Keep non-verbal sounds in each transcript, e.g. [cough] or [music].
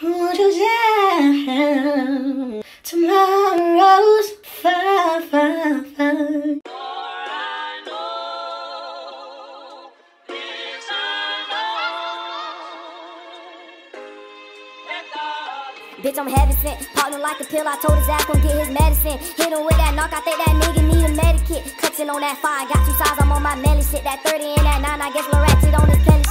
Won't you down tomorrow's fine, fine, fine. Bitch, I'm heaven sent. Partner like a pill, I told his ass gon' get his medicine. Hit him with that knock, I think that nigga need a medikit. Clutching on that fire, got two sides, I'm on my melly shit. That 30 and that 9, I guess his Kelly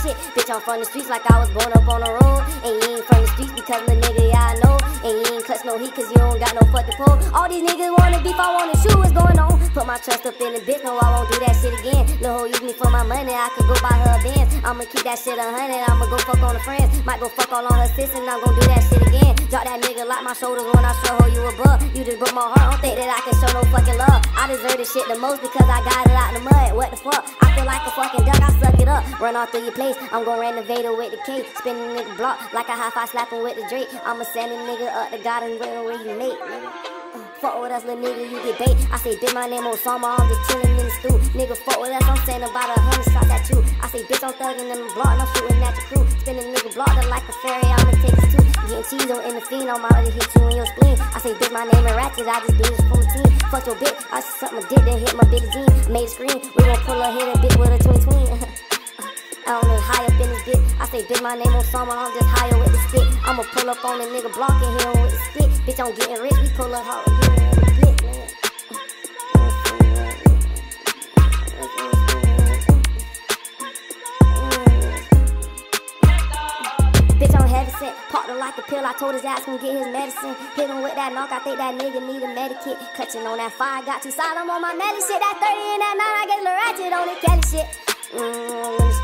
shit. Bitch, I'm from the streets like I was born up on the road. And you ain't from the streets because the nigga, yeah, I know. And you ain't clutch no heat cause you don't got no fucking pole. All these niggas wanna beef, I wanna shoot, what's going on? Put my trust up in the bitch, no, I won't do that shit again. Lil' hoe use me for my money, I could go buy her a Benz. I'ma keep that shit a hundred, I'ma go fuck on the friends. Might go fuck all on her sis and I'm gonna do that shit again. Drop that nigga like my shoulders when I show her you above. You just broke my heart, don't think that I can show no fucking love. I deserve this shit the most because I got it out in the mud. What the fuck? I feel like a fucking duck, I suck it up. Run off through your place, I'm gon' renovate her with the cake. Spin the nigga block like a high five slapping with the Drake. I'ma send a nigga up the garden where you make, nigga. Uh, Fuck with us, little nigga, you get bait. I say, bitch, my name on summer, I'm just chillin' in the stew. Nigga, fuck with us, I'm saying about a hundred shots at you. I say, bitch, I'm thuggin' in the block, and I'm shooting at your crew. Spin a nigga block, like a fairy, I'ma take on in the fiend, I'm to hit you in your spleen. I say, bitch, my name is Ratchet, I just do this for my team. Fuck your bitch, I just suck my dick, then hit my bitch jean. Made a screen, we gon' pull her hit a bitch with a twin twin. [laughs] I don't know, high up in this bitch. I say, bitch, my name on summer, I'm just higher with the stick. I'ma pull up on a nigga block and him with the stick. Bitch, I'm getting rich, we pull up hard Bitch, I'm heavy set, partner like a pill. I told his ass gon' get his medicine. Hit him with that knock, I think that nigga need a medikit. Clutching on that fire, got too I'm on my melly shit. That 30 and that 9, I get Lil Ratchet on the Kelly shit.